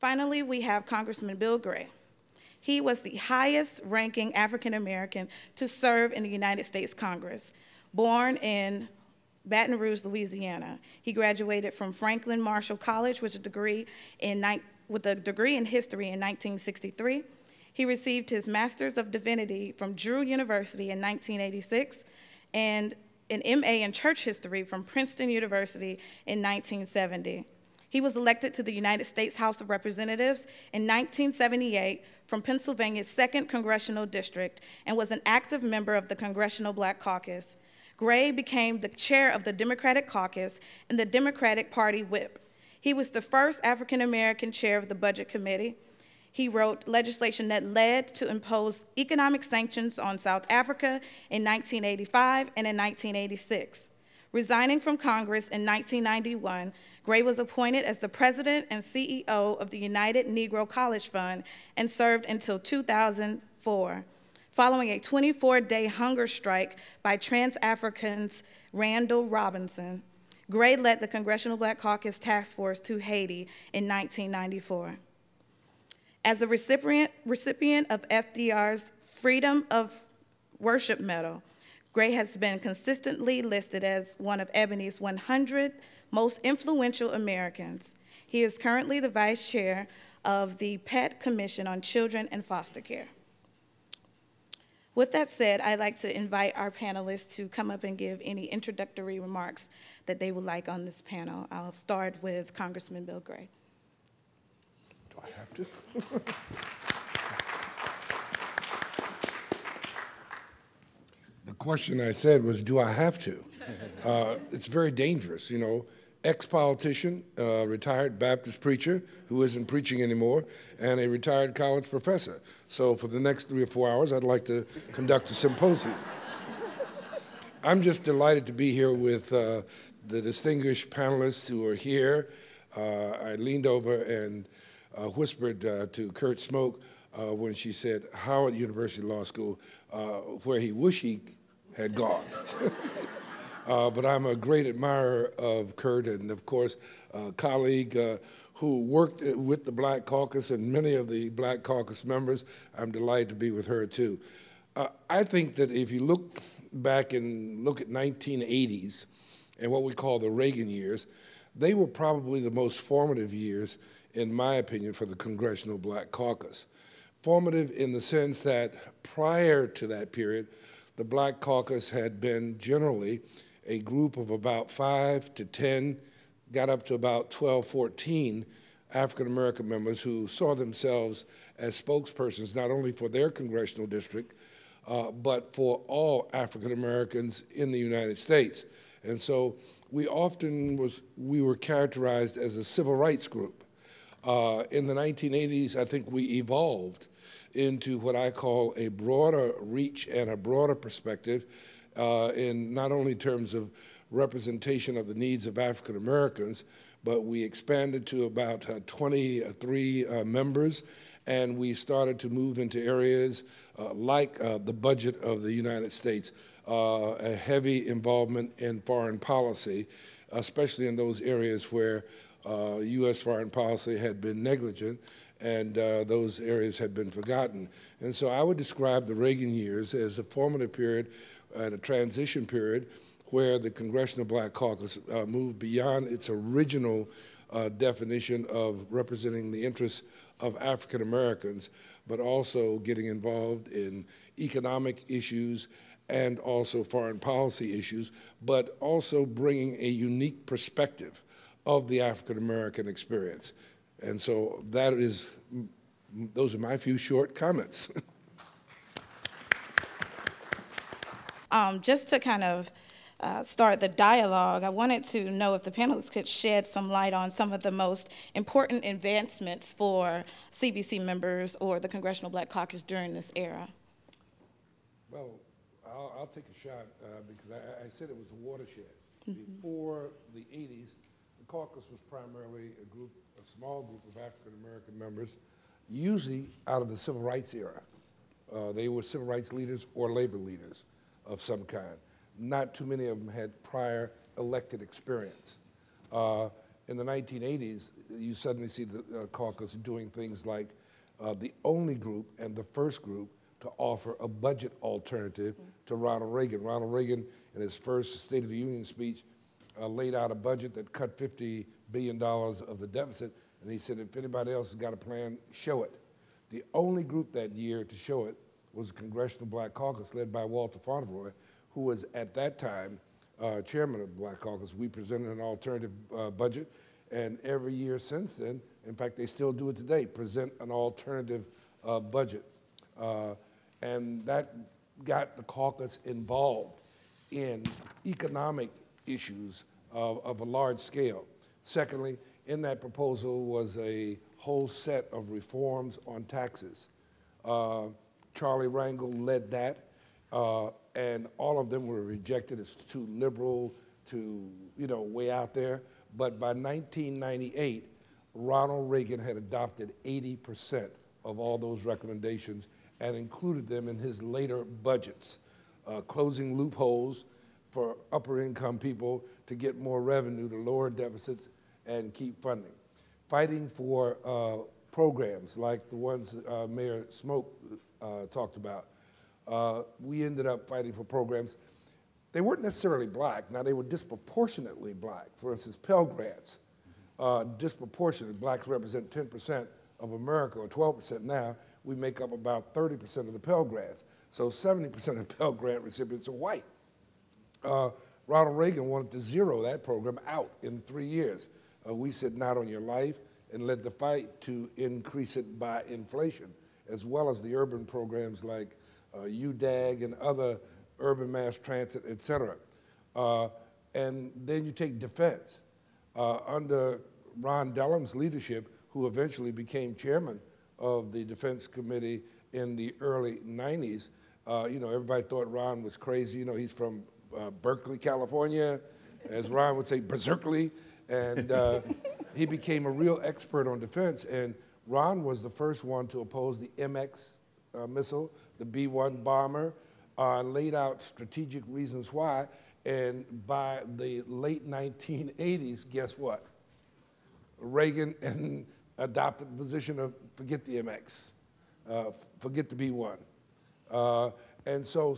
Finally, we have Congressman Bill Gray. He was the highest ranking African American to serve in the United States Congress. Born in Baton Rouge, Louisiana, he graduated from Franklin Marshall College with a degree in, with a degree in history in 1963. He received his Master's of Divinity from Drew University in 1986 and an MA in Church History from Princeton University in 1970. He was elected to the United States House of Representatives in 1978 from Pennsylvania's 2nd Congressional District and was an active member of the Congressional Black Caucus. Gray became the chair of the Democratic Caucus and the Democratic Party whip. He was the first African American chair of the Budget Committee. He wrote legislation that led to impose economic sanctions on South Africa in 1985 and in 1986. Resigning from Congress in 1991, Gray was appointed as the president and CEO of the United Negro College Fund and served until 2004. Following a 24 day hunger strike by TransAfrica's Randall Robinson, Gray led the Congressional Black Caucus Task Force to Haiti in 1994. As the recipient, recipient of FDR's Freedom of Worship Medal, Gray has been consistently listed as one of Ebony's 100 most influential Americans. He is currently the vice chair of the Pew Commission on Children and Foster Care. With that said, I'd like to invite our panelists to come up and give any introductory remarks that they would like on this panel. I'll start with Congressman Bill Gray. Do I have to? the question I said was, do I have to? Uh, it's very dangerous, you know ex-politician, uh, retired Baptist preacher who isn't preaching anymore, and a retired college professor. So for the next three or four hours, I'd like to conduct a symposium. I'm just delighted to be here with uh, the distinguished panelists who are here. Uh, I leaned over and uh, whispered uh, to Kurt Schmoke uh, when she said Howard University Law School, where he wished he had gone. Uh, but I'm a great admirer of Kurt and, of course, a colleague uh, who worked with the Black Caucus and many of the Black Caucus members. I'm delighted to be with her, too. Uh, I think that if you look back and look at 1980s and what we call the Reagan years, they were probably the most formative years, in my opinion, for the Congressional Black Caucus. Formative in the sense that prior to that period, the Black Caucus had been generally a group of about five to 10, got up to about 12, 14 African American members who saw themselves as spokespersons not only for their congressional district, uh, but for all African Americans in the United States. And so we often was, we were characterized as a civil rights group. Uh, in the 1980s, I think we evolved into what I call a broader reach and a broader perspective uh, in not only terms of representation of the needs of African Americans, but we expanded to about uh, 23 uh, members, and we started to move into areas uh, like uh, the budget of the United States, uh, a heavy involvement in foreign policy, especially in those areas where U.S. foreign policy had been negligent and uh, those areas had been forgotten. And so I would describe the Reagan years as a formative period at a transition period where the Congressional Black Caucus uh, moved beyond its original uh, definition of representing the interests of African Americans, but also getting involved in economic issues and also foreign policy issues, but also bringing a unique perspective of the African American experience. And so that is, those are my few short comments. Um, just to kind of uh, start the dialogue, I wanted to know if the panelists could shed some light on some of the most important advancements for CBC members or the Congressional Black Caucus during this era. Well, I'll, I'll take a shot uh, because I, I, said it was a watershed. Mm -hmm. Before the 80s, the caucus was primarily a group, a small group of African American members, usually out of the civil rights era. Uh, they were civil rights leaders or labor leaders of some kind. Not too many of them had prior elected experience. Uh, in the 1980s, you suddenly see the uh, caucus doing things like uh, the only group and the first group to offer a budget alternative to Ronald Reagan. Ronald Reagan, in his first State of the Union speech, uh, laid out a budget that cut $50 billion of the deficit, and he said, if anybody else has got a plan, show it. The only group that year to show it was the Congressional Black Caucus, led by Walter Fauntroy, who was at that time uh, chairman of the Black Caucus. We presented an alternative uh, budget, and every year since then, in fact, they still do it today, present an alternative uh, budget. Uh, and that got the caucus involved in economic issues of, of a large scale. Secondly, in that proposal was a whole set of reforms on taxes. Uh, Charlie Rangel led that, uh, and all of them were rejected as too liberal, too, you know, way out there. But by 1998, Ronald Reagan had adopted 80% of all those recommendations and included them in his later budgets, uh, closing loopholes for upper income people to get more revenue, to lower deficits, and keep funding. Fighting for uh, programs like the ones uh, Mayor Schmoke uh, talked about. Uh, we ended up fighting for programs. They weren't necessarily black. Now, they were disproportionately black. For instance, Pell Grants, uh, disproportionate. Blacks represent 10% of America, or 12% now. We make up about 30% of the Pell Grants. So 70% of Pell Grant recipients are white. Uh, Ronald Reagan wanted to zero that program out in three years. Uh, we said not on your life and led the fight to increase it by inflation, as well as the urban programs like uh, UDAG and other urban mass transit, et cetera. Uh, and then you take defense. Uh, under Ron Dellums' leadership, who eventually became chairman of the Defense Committee in the early 90s, uh, you know, everybody thought Ron was crazy. You know, he's from uh, Berkeley, California, as Ron would say, Berkeley, and uh, he became a real expert on defense. And Ron was the first one to oppose the MX uh, missile, the B-1 bomber, uh, laid out strategic reasons why. And by the late 1980s, guess what? Reagan and adopted the position of forget the MX, uh, forget the B-1. Uh, and so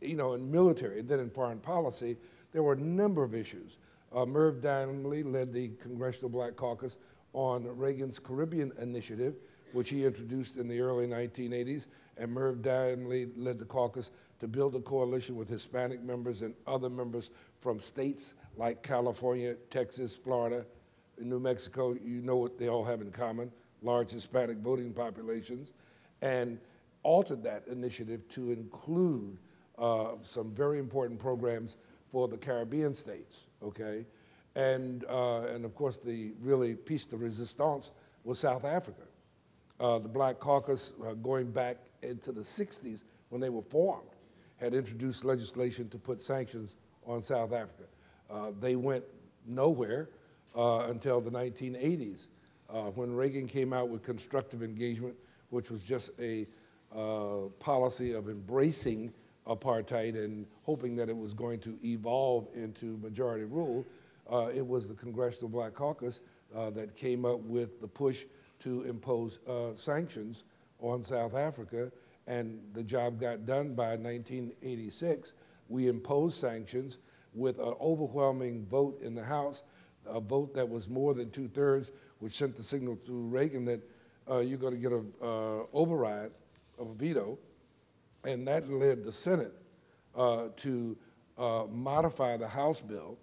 you know, in military, then in foreign policy, there were a number of issues. Uh, Merv Dymally led the Congressional Black Caucus on Reagan's Caribbean Initiative, which he introduced in the early 1980s, and Merv Dymally led the caucus to build a coalition with Hispanic members and other members from states like California, Texas, Florida, New Mexico. You know what they all have in common, large Hispanic voting populations, and altered that initiative to include uh, some very important programs for the Caribbean states, okay? And, uh, and of course, the really piece de resistance was South Africa. Uh, the Black Caucus, uh, going back into the 60s when they were formed, had introduced legislation to put sanctions on South Africa. Uh, they went nowhere uh, until the 1980s when Reagan came out with constructive engagement, which was just a policy of embracing apartheid and hoping that it was going to evolve into majority rule, uh, it was the Congressional Black Caucus uh, that came up with the push to impose uh, sanctions on South Africa, and the job got done by 1986. We imposed sanctions with an overwhelming vote in the House, a vote that was more than two thirds, which sent the signal to Reagan that uh, you're going to get an uh, override of a veto and that led the Senate uh, to uh, modify the House bill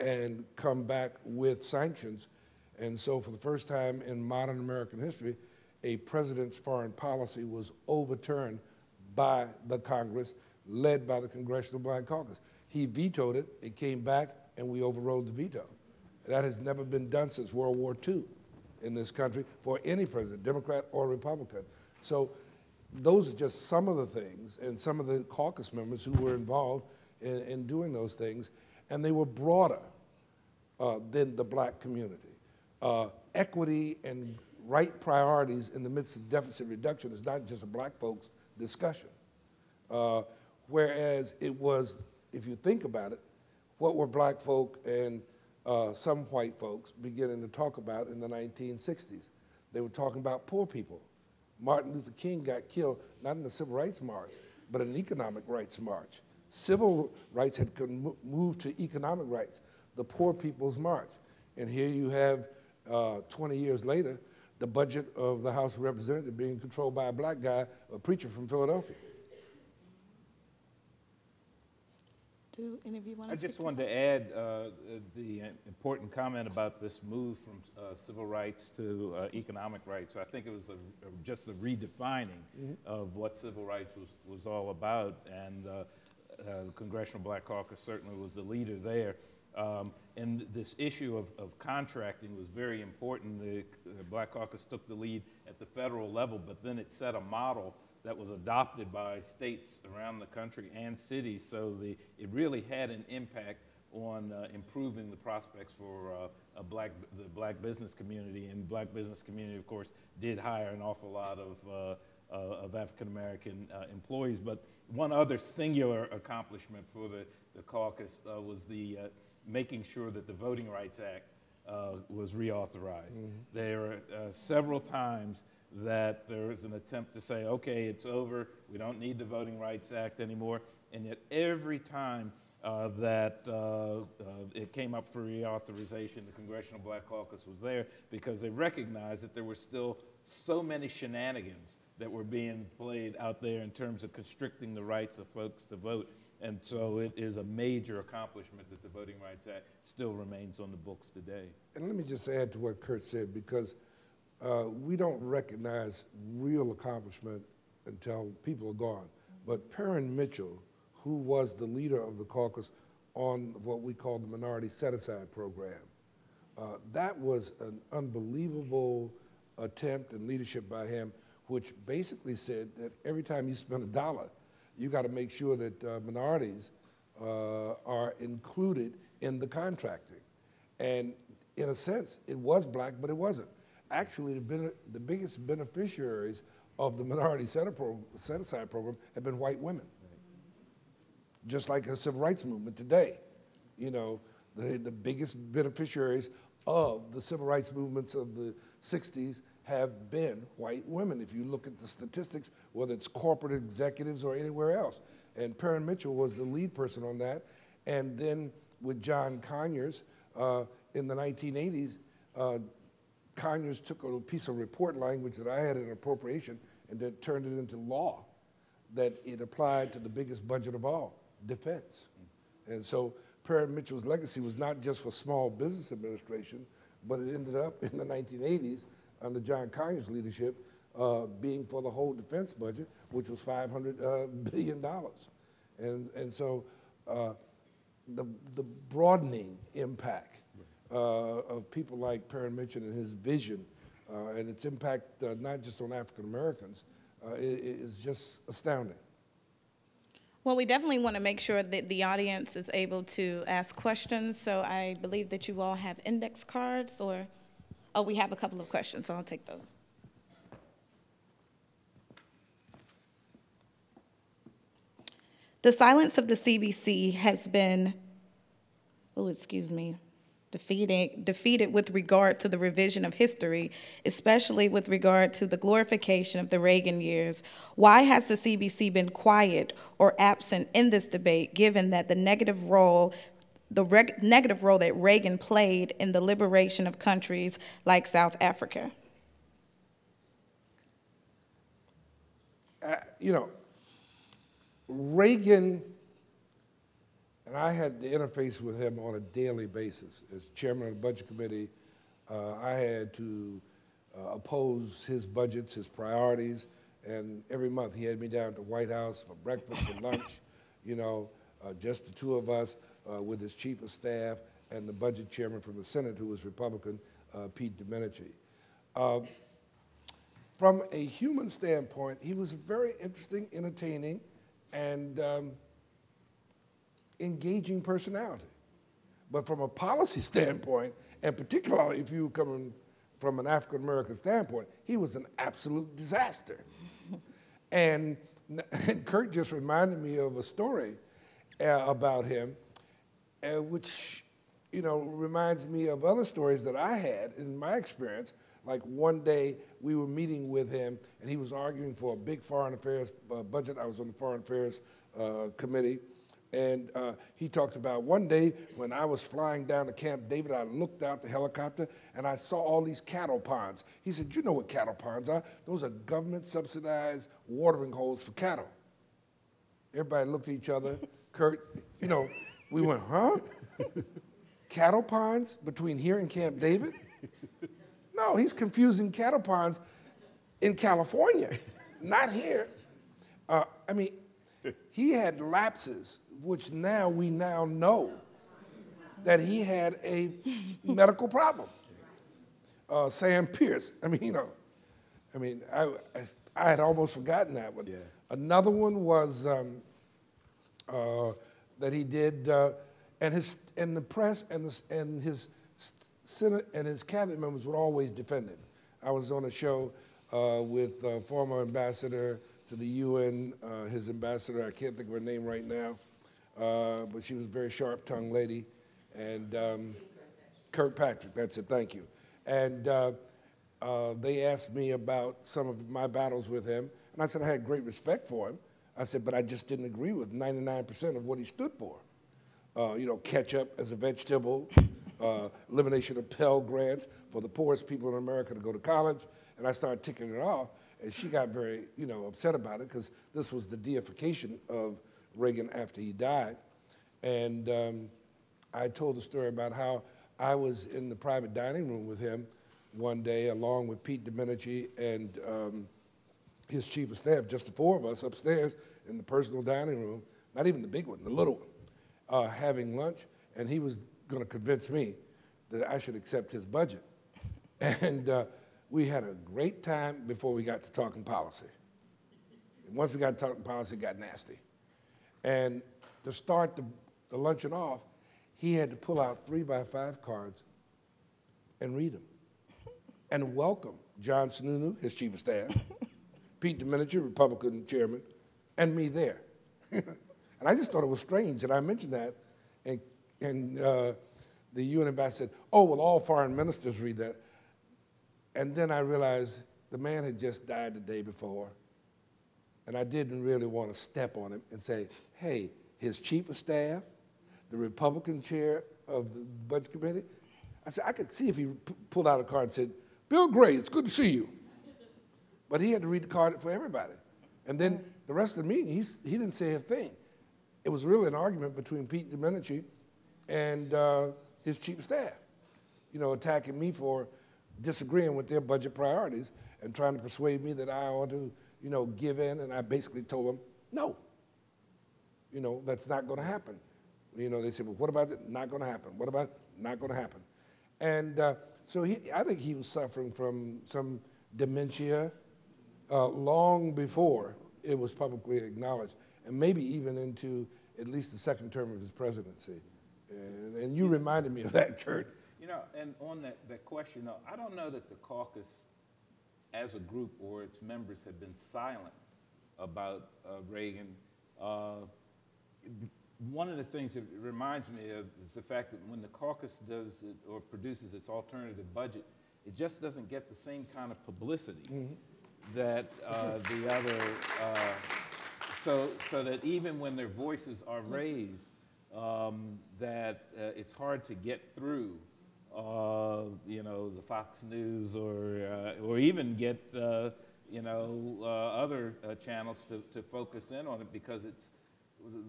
and come back with sanctions. And so, for the first time in modern American history, a president's foreign policy was overturned by the Congress, led by the Congressional Black Caucus. He vetoed it, it came back, and we overrode the veto. That has never been done since World War II in this country for any president, Democrat or Republican. So those are just some of the things and some of the caucus members who were involved in, in doing those things, and they were broader uh, than the black community. Uh, equity and right priorities in the midst of deficit reduction is not just a black folks discussion. Uh, whereas it was, if you think about it, what were black folk and uh, some white folks beginning to talk about in the 1960s. They were talking about poor people. Martin Luther King got killed not in the civil rights march, but in an economic rights march. Civil rights had moved to economic rights, the poor people's march. And here you have, uh, 20 years later, the budget of the House of Representatives being controlled by a black guy, a preacher from Philadelphia. Do any of you want to I just wanted to add uh, the important comment about this move from uh, civil rights to uh, economic rights. So I think it was a, a, just a redefining mm -hmm. of what civil rights was, was all about. And uh, uh, the Congressional Black Caucus certainly was the leader there. Um, and this issue of, of, contracting was very important. The, the Black Caucus took the lead at the federal level, but then it set a model that was adopted by states around the country and cities. So the, it really had an impact on uh, improving the prospects for uh, a black, the black business community. And the black business community, of course, did hire an awful lot of, uh, uh of African American uh, employees. But one other singular accomplishment for the, the caucus uh, was the making sure that the Voting Rights Act was reauthorized. Mm -hmm. There are several times that there was an attempt to say, okay, it's over, we don't need the Voting Rights Act anymore. And yet, every time uh, that uh, uh, it came up for reauthorization, the Congressional Black Caucus was there because they recognized that there were still so many shenanigans that were being played out there in terms of constricting the rights of folks to vote. And so it is a major accomplishment that the Voting Rights Act still remains on the books today. And let me just add to what Kurt said because uh, we don't recognize real accomplishment until people are gone. But Parren Mitchell, who was the leader of the caucus on what we call the Minority Set-Aside Program, uh, that was an unbelievable attempt and leadership by him, which basically said that every time you spend a dollar, you got to make sure that uh, minorities uh, are included in the contracting. And in a sense, it was black, but it wasn't actually the, the biggest beneficiaries of the minority set-aside program have been white women. Just like the civil rights movement today. You know, the, the biggest beneficiaries of the civil rights movements of the 60s have been white women. If you look at the statistics, whether it's corporate executives or anywhere else. And Parren Mitchell was the lead person on that. And then with John Conyers uh, in the 1980s, uh, Conyers took a piece of report language that I had in appropriation and then turned it into law that it applied to the biggest budget of all, defense. And so Parren Mitchell's legacy was not just for small business administration, but it ended up in the 1980s under John Conyers' leadership uh, being for the whole defense budget, which was $500 uh, billion. And, and so uh, the, the broadening impact of people like Parren Mitchell and his vision uh, and its impact uh, not just on African Americans is just astounding. Well, we definitely want to make sure that the audience is able to ask questions. So I believe that you all have index cards or, oh, we have a couple of questions, so I'll take those. The silence of the CBC has been, oh, excuse me, defeating, defeated with regard to the revision of history, especially with regard to the glorification of the Reagan years. Why has the CBC been quiet or absent in this debate, given that the negative role the negative role that Reagan played in the liberation of countries like South Africa? Uh, you know, Reagan and I had to interface with him on a daily basis. As chairman of the budget committee, uh, I had to uh, oppose his budgets, his priorities, and every month he had me down to the White House for breakfast and lunch, you know, uh, just the two of us uh, with his chief of staff and the budget chairman from the Senate, who was Republican, uh, Pete Domenici. Um, from a human standpoint, he was very interesting, entertaining, and um, engaging personality. But from a policy standpoint, and particularly if you were coming from an African American standpoint, he was an absolute disaster. and, and Kurt just reminded me of a story uh, about him, uh, which you know, reminds me of other stories that I had in my experience. Like one day we were meeting with him, and he was arguing for a big foreign affairs uh, budget. I was on the foreign affairs uh, committee, and uh, he talked about one day when I was flying down to Camp David, I looked out the helicopter and I saw all these cattle ponds. He said, "You know what cattle ponds are? Those are government subsidized watering holes for cattle." Everybody looked at each other. Kurt, you know, we went, "Huh?" cattle ponds between here and Camp David? No, he's confusing cattle ponds in California, not here. Uh, I mean, he had lapses, which now we now know that he had a medical problem. Uh, Sam Pierce, I mean, you know, I mean, I, I, I had almost forgotten that one. Yeah. Another one was um, uh, that he did uh, and his and the press and the, and his senate and his cabinet members would always defend him. I was on a show uh, with uh, former ambassador to the UN, uh, his ambassador. I can't think of her name right now, uh, but she was a very sharp-tongued lady, and um, Kirkpatrick. That's it. Thank you. And uh, uh, they asked me about some of my battles with him, and I said I had great respect for him. I said, but I just didn't agree with 99% of what he stood for uh, you know, ketchup as a vegetable, uh, elimination of Pell Grants for the poorest people in America to go to college. And I started ticking it off, and she got very, you know, upset about it because this was the deification of Reagan after he died. And um, I told the story about how I was in the private dining room with him one day, along with Pete Domenici and um, his chief of staff, just the four of us upstairs in the personal dining room, not even the big one, the little one uh, having lunch, and he was going to convince me that I should accept his budget. And uh, we had a great time before we got to talking policy. And once we got to talking policy, it got nasty. And to start the, the luncheon off, he had to pull out three by five cards and read them and welcome John Sununu, his chief of staff, Pete Domenici, Republican chairman, and me there. And I just thought it was strange, that I mentioned that, and, and uh, the UN ambassador said, oh, well, all foreign ministers read that. And then I realized the man had just died the day before, and I didn't really want to step on him and say, hey, his chief of staff, the Republican chair of the budget committee, I said, I could see if he pulled out a card and said, Bill Gray, it's good to see you. But he had to read the card for everybody. And then the rest of the meeting, he's, he didn't say a thing it was really an argument between Pete Domenici and uh, his chief of staff, you know, attacking me for disagreeing with their budget priorities and trying to persuade me that I ought to, you know, give in. And I basically told them, no, you know, that's not going to happen. You know, they said, well, what about it? Not going to happen. What about it? Not going to happen. And uh, so he, I think he was suffering from some dementia uh, long before it was publicly acknowledged and maybe even into at least the second term of his presidency. And, and you reminded me of that, Kurt. You know, and on that, that question, I don't know that the caucus as a group or its members have been silent about uh, Reagan. One of the things that reminds me of is the fact that when the caucus does it or produces its alternative budget, it just doesn't get the same kind of publicity mm -hmm. that uh, the other uh, so, so that even when their voices are raised, um, that uh, it's hard to get through, uh, you know, the Fox News or, uh, or even get, uh, you know, uh, other uh, channels to, to focus in on it because it's,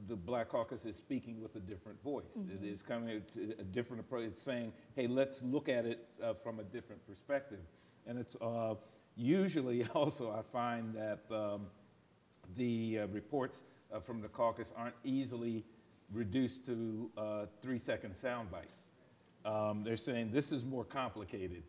the Black Caucus is speaking with a different voice. Mm -hmm. It is coming to a different approach. It's saying, hey, let's look at it from a different perspective. And it's usually also, I find that um, the uh, reports uh, from the caucus aren't easily reduced to uh, three second sound bites. Um, they're saying this is more complicated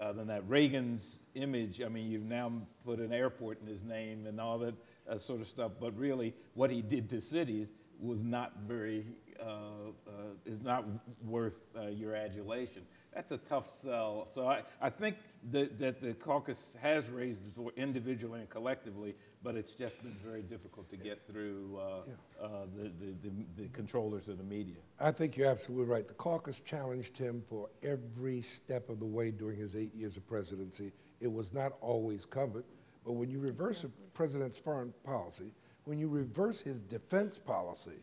uh, than that. Reagan's image, I mean, you've now put an airport in his name and all that uh, sort of stuff, but really what he did to cities was not very uh, uh, is not worth uh, your adulation. That's a tough sell. So I, I think that, that the caucus has raised this individually and collectively, but it's just been very difficult to get through uh, uh, the, the, the, the controllers of the media. I think you're absolutely right. The caucus challenged him for every step of the way during his eight years of presidency. It was not always covered, but when you reverse a president's foreign policy, when you reverse his defense policy,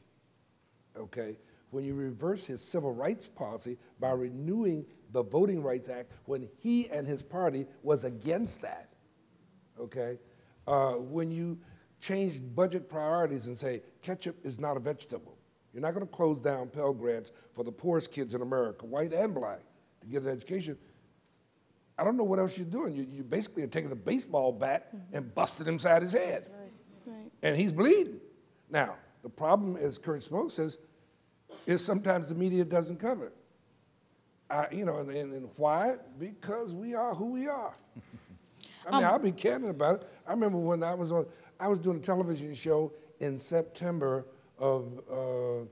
okay, when you reverse his civil rights policy by renewing the Voting Rights Act when he and his party was against that, okay, uh, when you change budget priorities and say ketchup is not a vegetable, you're not going to close down Pell Grants for the poorest kids in America, white and black, to get an education. I don't know what else you're doing. You, you basically are taking a baseball bat and busting him side his head. Right. And he's bleeding. Now, the problem, as Kurt Schmoke says, is sometimes the media doesn't cover it. I, you know, and, and, and why? Because we are who we are. I mean, um, I'll be candid about it. I remember when I was on, I was doing a television show in September of uh,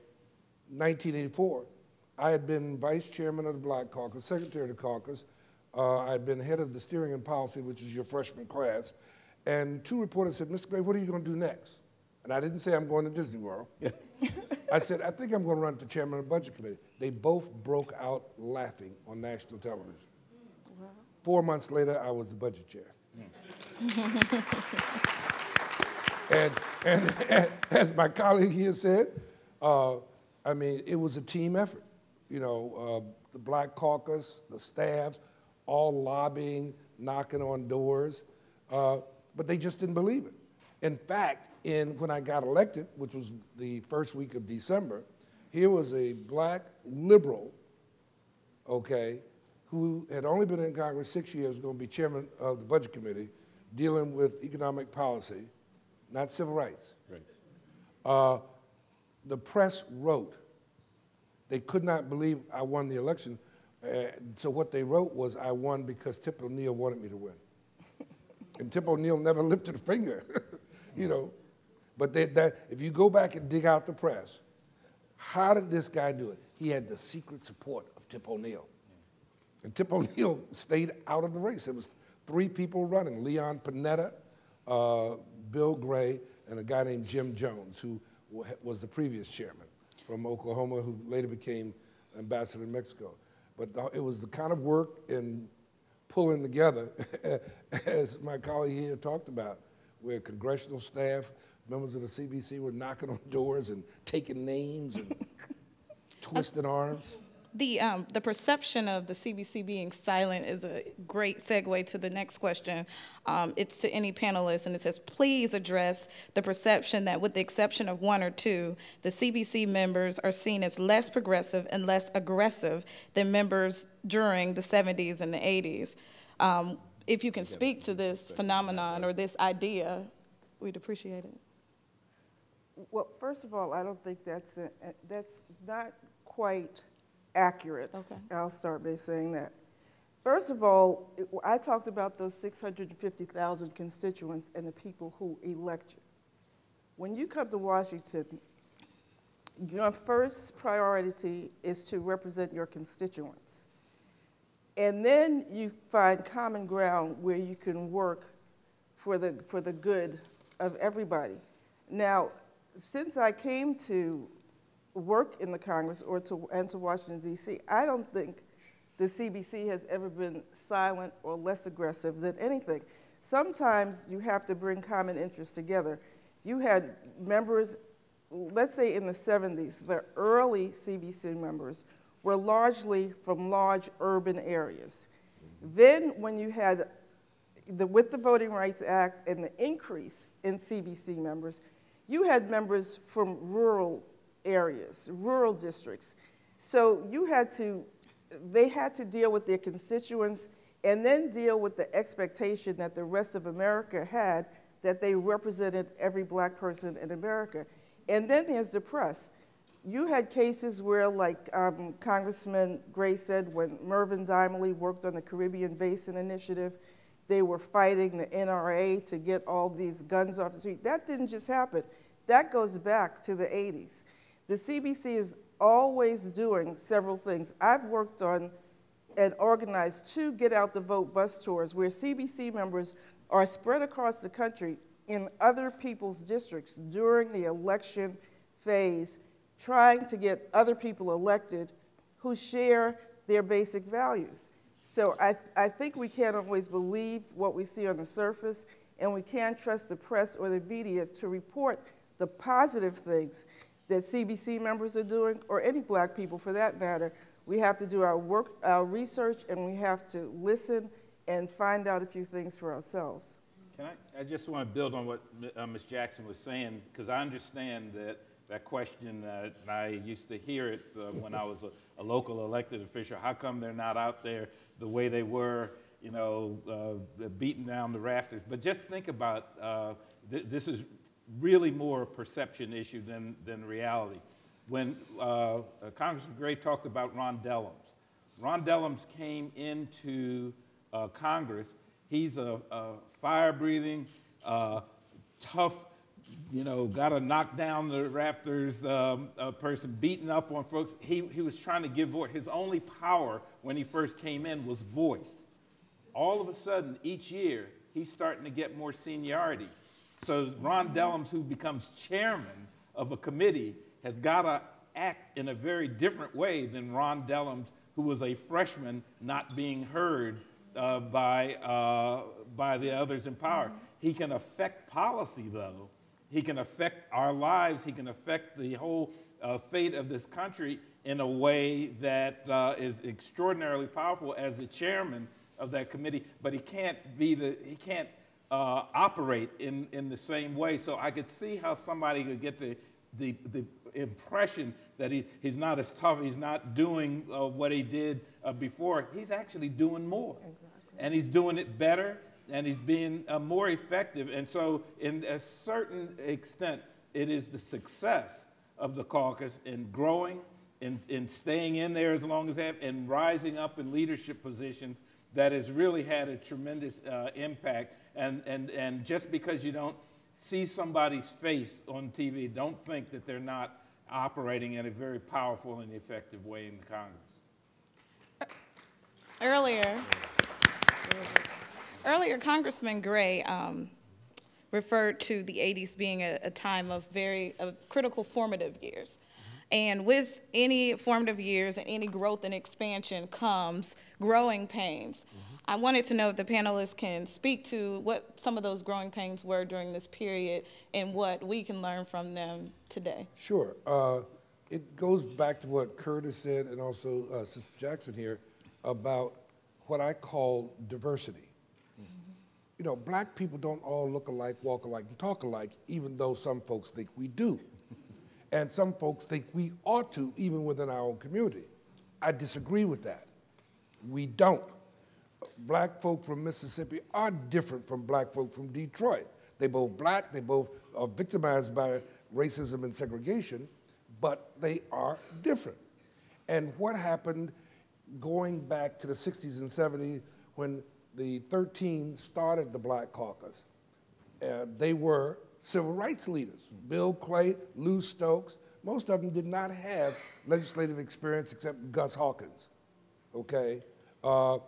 1984. I had been vice chairman of the Black Caucus, secretary of the caucus. Uh, I had been head of the steering and policy, which is your freshman class. And two reporters said, Mr. Gray, what are you going to do next? And I didn't say I'm going to Disney World. I said, I think I'm going to run for chairman of the budget committee. They both broke out laughing on national television. Wow. Four months later, I was the budget chair. and, and, and, as my colleague here said, uh, I mean, it was a team effort. You know, uh, the Black Caucus, the staffs, all lobbying, knocking on doors, uh, but they just didn't believe it. In fact, in when I got elected, which was the first week of December, here was a black liberal, okay, who had only been in Congress six years, going to be chairman of the Budget Committee, dealing with economic policy, not civil rights. Right. Uh, the press wrote. They could not believe I won the election. Uh, so what they wrote was, I won because Tip O'Neill wanted me to win. and Tip O'Neill never lifted a finger, you know. But they, that, if you go back and dig out the press, how did this guy do it? He had the secret support of Tip O'Neill. And Tip O'Neill stayed out of the race. It was three people running, Leon Panetta, uh, Bill Gray, and a guy named Jim Jones, who was the previous chairman from Oklahoma, who later became ambassador to Mexico. But it was the kind of work in pulling together, as my colleague here talked about, where congressional staff, members of the CBC were knocking on doors and taking names and twisting arms. The, um, the perception of the CBC being silent is a great segue to the next question. Um, it's to any panelists, and it says, please address the perception that, with the exception of one or two, the CBC members are seen as less progressive and less aggressive than members during the 70s and the 80s. Um, if you can speak to this phenomenon or this idea, we'd appreciate it. Well, first of all, I don't think that's, a, that's not quite accurate. Okay. I'll start by saying that. First of all, I talked about those 650,000 constituents and the people who elect you. When you come to Washington, your first priority is to represent your constituents. And then you find common ground where you can work for the, for the good of everybody. Now, since I came to work in the Congress or to, and to Washington, D.C., I don't think the CBC has ever been silent or less aggressive than anything. Sometimes you have to bring common interests together. You had members, let's say in the 70s, the early CBC members were largely from large urban areas. Then when you had the, with the Voting Rights Act and the increase in CBC members, you had members from rural areas, rural districts. So you had to, they had to deal with their constituents and then deal with the expectation that the rest of America had that they represented every black person in America. And then there's the press. You had cases where, like um, Congressman Gray said, when Mervyn Dymally worked on the Caribbean Basin Initiative, they were fighting the NRA to get all these guns off the street. That didn't just happen. That goes back to the 80s. The CBC is always doing several things. I've worked on and organized two Get Out the Vote bus tours where CBC members are spread across the country in other people's districts during the election phase, trying to get other people elected who share their basic values. So I, I think we can't always believe what we see on the surface, and we can't trust the press or the media to report the positive things that CBC members are doing, or any black people for that matter. We have to do our work, our research, and we have to listen and find out a few things for ourselves. Can I, I just want to build on what uh, Ms. Jackson was saying, because I understand that that question, uh, I used to hear it uh, when I was a, a, local elected official. How come they're not out there the way they were, you know, uh, beating down the rafters? But just think about uh, th this is really more a perception issue than, than reality. When uh, uh, Congressman Gray talked about Ron Dellums, Ron Dellums came into Congress. He's a, a fire-breathing, tough you know, got to knock down the rafters um, a person, beating up on folks. He, he was trying to give voice. His only power when he first came in was voice. All of a sudden, each year, he's starting to get more seniority. So Ron Dellums, who becomes chairman of a committee, has got to act in a very different way than Ron Dellums, who was a freshman not being heard uh, by, uh, by the others in power. He can affect policy, though, he can affect our lives. He can affect the whole uh, fate of this country in a way that uh, is extraordinarily powerful as the chairman of that committee. But he can't be the he can't uh, operate in, in the same way. So I could see how somebody could get the the, the impression that he, he's not as tough, he's not doing uh, what he did uh, before. He's actually doing more. Exactly. And he's doing it better and he's being uh, more effective. And so, in a certain extent, it is the success of the caucus in growing, in, in staying in there as long as they have, and rising up in leadership positions that has really had a tremendous uh, impact. And, and, and just because you don't see somebody's face on TV, don't think that they're not operating in a very powerful and effective way in Congress. Earlier, Earlier, Congressman Gray um, referred to the 80s being a, a time of very of critical formative years. And with any formative years and any growth and expansion comes growing pains. I wanted to know if the panelists can speak to what some of those growing pains were during this period and what we can learn from them today. Sure. Uh, it goes back to what Curtis said and also uh, Sister Jackson here about what I call diversity you know, black people don't all look alike, walk alike, and talk alike, even though some folks think we do. And some folks think we ought to, even within our own community. I disagree with that. We don't. Black folk from Mississippi are different from black folk from Detroit. They both black, they both are victimized by racism and segregation, but they are different. And what happened going back to the 60s and 70s when the 13 started the Black Caucus. Uh, they were civil rights leaders. Bill Clay, Lou Stokes, most of them did not have legislative experience except Gus Hawkins, okay? Uh,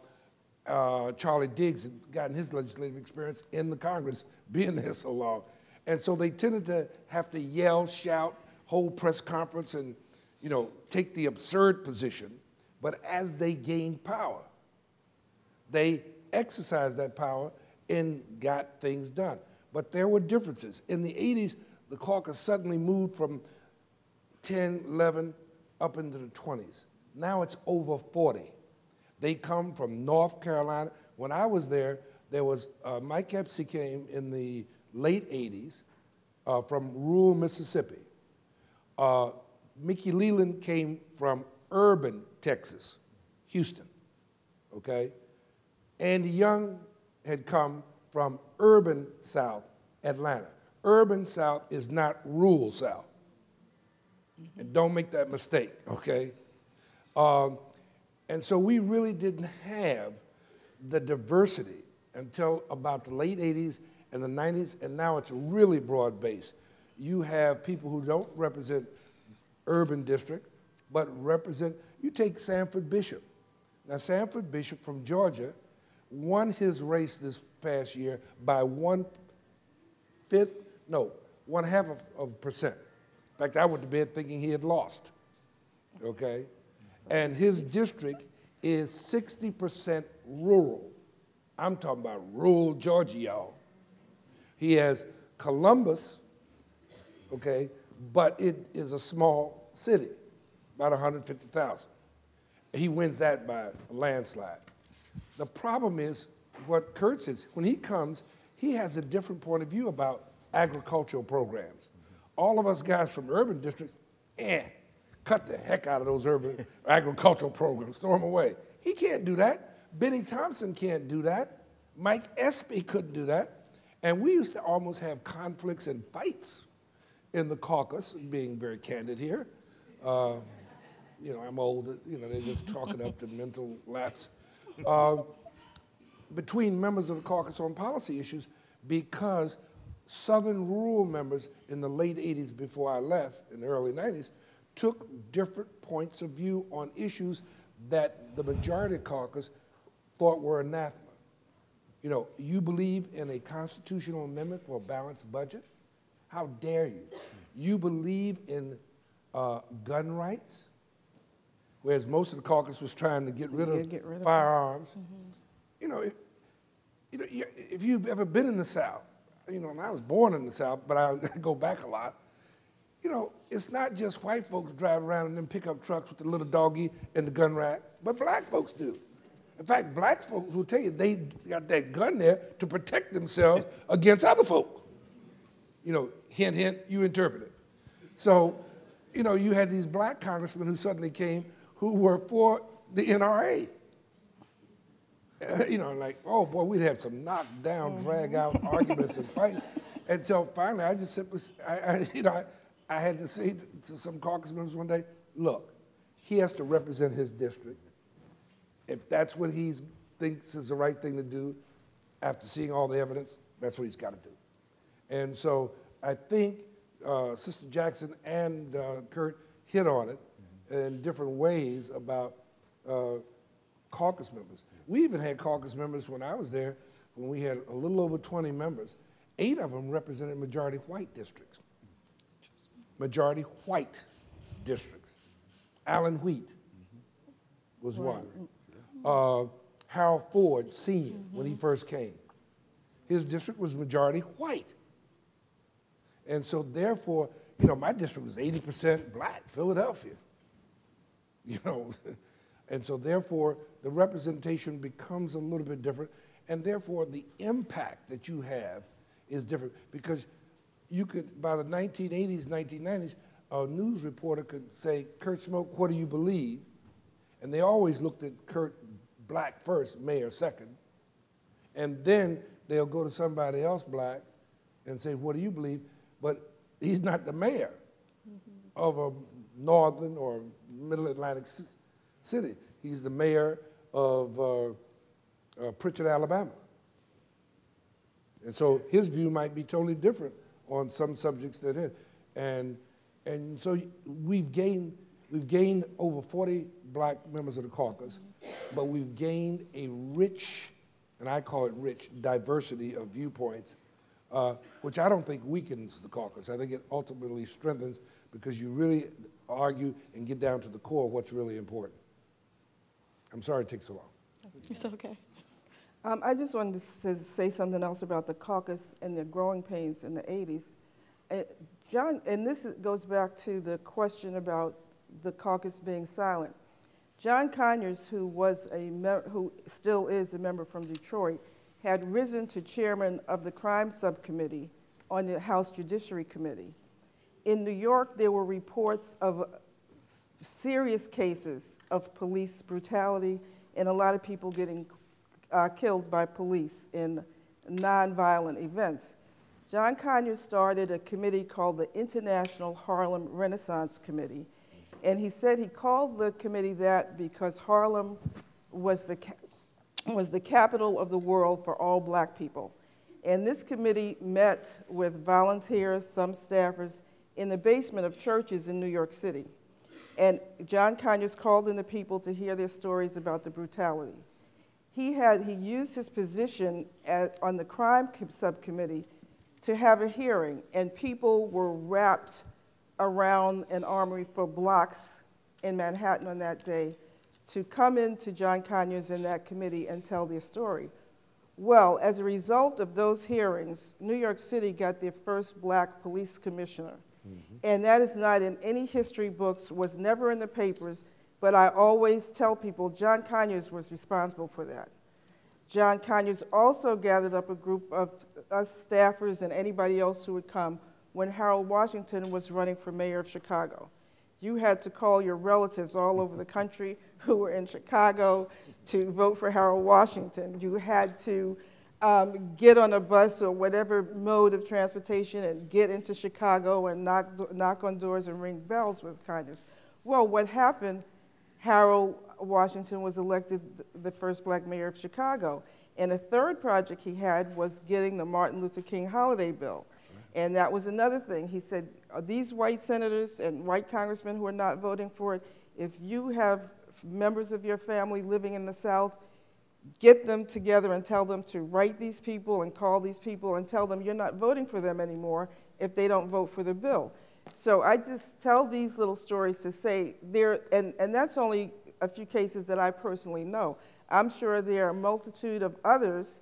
uh, Charlie Diggs had gotten his legislative experience in the Congress, being there so long. And so they tended to have to yell, shout, hold press conference, and you know, take the absurd position. But as they gained power, they exercised that power and got things done. But there were differences. In the 80s, the caucus suddenly moved from 10, 11, up into the 20s. Now it's over 40. They come from North Carolina. When I was there, there was uh, Mike Espy came in the late 80s uh, from rural Mississippi. Uh, Mickey Leland came from urban Texas, Houston, okay? Andy Young had come from urban South Atlanta. Urban South is not rural South. And don't make that mistake, okay? Um, and so we really didn't have the diversity until about the late 80s and the 90s, and now it's a really broad based. You have people who don't represent urban district, but represent. You take Sanford Bishop. Now, Sanford Bishop from Georgia won his race this past year by one fifth, no, one half of, of a percent. In fact, I went to bed thinking he had lost. Okay? And his district is 60% rural. I'm talking about rural Georgia, y'all. He has Columbus, okay, but it is a small city, about 150,000. He wins that by a landslide. The problem is what Kurt says, when he comes, he has a different point of view about agricultural programs. All of us guys from urban districts, eh, cut the heck out of those urban agricultural programs, throw them away. He can't do that. Bennie Thompson can't do that. Mike Espy couldn't do that. And we used to almost have conflicts and fights in the caucus, being very candid here. Uh, you know, I'm old, you know, they're just chalking up to mental lapse. Uh, between members of the caucus on policy issues because Southern rural members in the late 80s before I left, in the early 90s, took different points of view on issues that the majority caucus thought were anathema. You know, you believe in a constitutional amendment for a balanced budget? How dare you? You believe in uh, gun rights? Whereas most of the caucus was trying to get rid of get rid of firearms. You know, if, you know, if you've ever been in the South, you know, and I was born in the South, but I go back a lot. You know, it's not just white folks drive around in them pickup trucks with the little doggy and the gun rack, but black folks do. In fact, black folks will tell you they got that gun there to protect themselves against other folk. You know, hint, hint, you interpret it. So, you know, you had these black congressmen who suddenly came who were for the NRA. You know, like, oh boy, we'd have some knockdown, drag out arguments and fights. Until finally, I just simply, I, I, you know, I, I had to say to, some caucus members one day, look, he has to represent his district. If that's what he thinks is the right thing to do, after seeing all the evidence, that's what he's got to do. And so I think uh, Sister Jackson and uh, Kurt hit on it in different ways about uh, caucus members. We even had caucus members when I was there, when we had a little over 20 members. Eight of them represented majority white districts. Majority white districts. Alan Wheat was one. Uh, Harold Ford, senior, when he first came. His district was majority white. And so therefore, you know, my district was 80% black, Philadelphia. You know, and so therefore the representation becomes a little bit different, and therefore the impact that you have is different because you could, by the 1980s, 1990s, a news reporter could say, Kurt Schmoke, what do you believe? And they always looked at Kurt black first, mayor second. And then they'll go to somebody else black and say, What do you believe? But he's not the mayor of a northern or middle Atlantic city. He's the mayor of uh, uh, Prichard, Alabama. And so his view might be totally different on some subjects than it. And, and so we've gained, we've gained over 40 black members of the caucus, but we've gained a rich, and I call it rich, diversity of viewpoints, uh, which I don't think weakens the caucus. I think it ultimately strengthens because you really argue and get down to the core of what's really important. I'm sorry it takes so long. It's okay. Um, I just wanted to s- say something else about the caucus and the growing pains in the 80s. Uh, John, and this goes back to the question about the caucus being silent. John Conyers, who was a who still is a member from Detroit, had risen to chairman of the crime subcommittee on the House Judiciary Committee. In New York, there were reports of s- serious cases of police brutality and a lot of people getting uh, killed by police in nonviolent events. John Conyers started a committee called the International Harlem Renaissance Committee. And he said he called the committee that because Harlem was the, was the capital of the world for all black people. And this committee met with volunteers, some staffers, in the basement of churches in New York City. And John Conyers called in the people to hear their stories about the brutality. He had he used his position at, on the crime subcommittee to have a hearing, and people were wrapped around an armory for blocks in Manhattan on that day to come into John Conyers in that committee and tell their story. Well, as a result of those hearings, New York City got their first black police commissioner. Mm-hmm. And that is not in any history books, was never in the papers, but I always tell people John Conyers was responsible for that. John Conyers also gathered up a group of us staffers and anybody else who would come when Harold Washington was running for mayor of Chicago. You had to call your relatives all over the country who were in Chicago to vote for Harold Washington. You had to um, get on a bus or whatever mode of transportation and get into Chicago and knock, knock on doors and ring bells with Conyers. Well, what happened, Harold Washington was elected the first black mayor of Chicago. And a third project he had was getting the Martin Luther King holiday bill. And that was another thing. He said, these white senators and white congressmen who are not voting for it, if you have members of your family living in the South, get them together and tell them to write these people and call these people and tell them you're not voting for them anymore if they don't vote for the bill. So I just tell these little stories to say there, and, and that's only a few cases that I personally know. I'm sure there are a multitude of others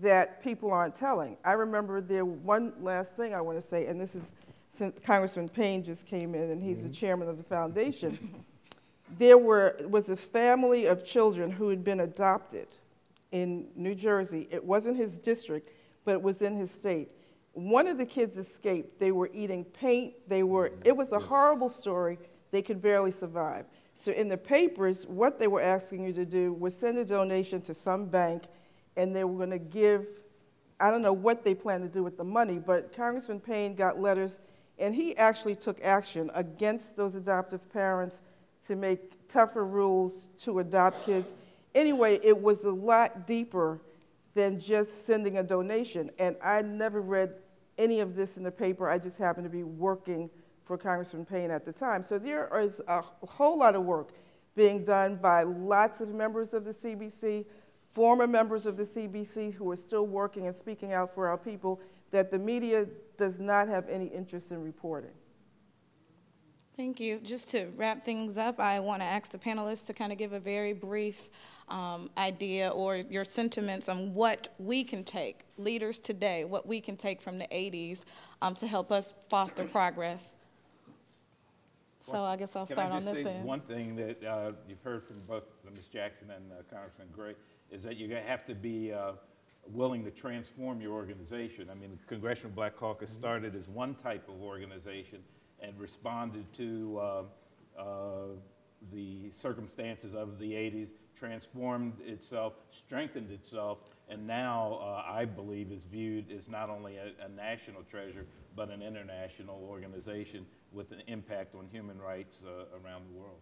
that people aren't telling. I remember there one last thing I want to say, and this is since Congressman Payne just came in and he's the mm-hmm. chairman of the foundation. There were, was a family of children who had been adopted in New Jersey. It wasn't his district, but it was in his state. One of the kids escaped. They were eating paint. They were, mm-hmm. it was a horrible story. They could barely survive. So in the papers, what they were asking you to do was send a donation to some bank, and they were going to give, I don't know what they planned to do with the money, but Congressman Payne got letters, and he actually took action against those adoptive parents to make tougher rules to adopt kids. Anyway, it was a lot deeper than just sending a donation. And I never read any of this in the paper. I just happened to be working for Congressman Payne at the time. So there is a whole lot of work being done by lots of members of the CBC, former members of the CBC who are still working and speaking out for our people that the media does not have any interest in reporting. Thank you. Just to wrap things up, I want to ask the panelists to kind of give a very brief um, idea or your sentiments on what we can take, leaders today, what we can take from the 80s um, to help us foster progress. So I guess I'll Can start I on just this say end. one thing that uh, you've heard from both Ms. Jackson and uh, Congressman Gray, is that you have to be uh, willing to transform your organization. I mean, the Congressional Black Caucus started as one type of organization and responded to uh, uh, the circumstances of the 80s, transformed itself, strengthened itself, and now uh, I believe is viewed as not only a, a national treasure, but an international organization with an impact on human rights uh, around the world.